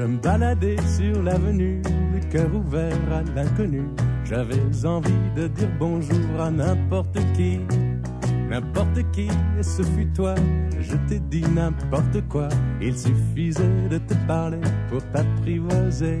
Je me baladais sur l'avenue, le cœur ouvert à l'inconnu. J'avais envie de dire bonjour à n'importe qui, n'importe qui, et ce fut toi. Je t'ai dit n'importe quoi, il suffisait de te parler pour t'apprivoiser.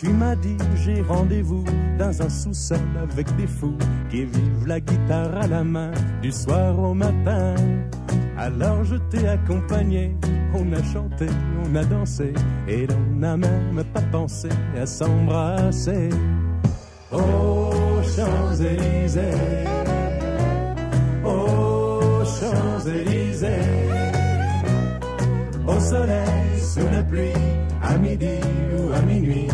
Tu m'as dit j'ai rendez-vous dans un sous-sol avec des fous qui vivent la guitare à la main du soir au matin. Alors je t'ai accompagné, on a chanté, on a dansé et l'on n'a même pas pensé à s'embrasser. Aux Champs-Élysées, aux Champs-Élysées, au soleil, sous la pluie, à midi ou à minuit,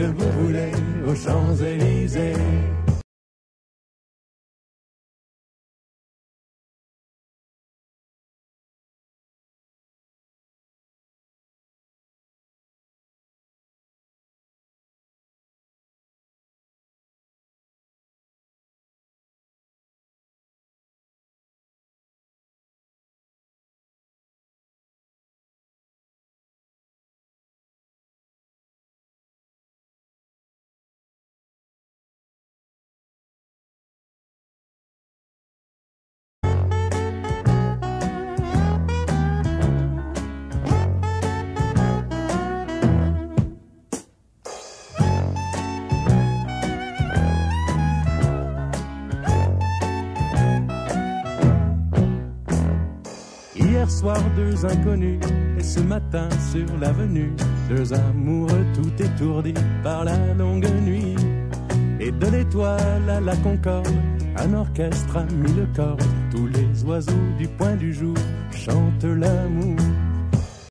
que vous voulez aux Champs-Élysées. Soir, deux inconnus, et ce matin sur l'avenue, deux amoureux tout étourdis par la longue nuit. Et de l'étoile à la concorde, un orchestre a mis le. Tous les oiseaux du point du jour chantent l'amour.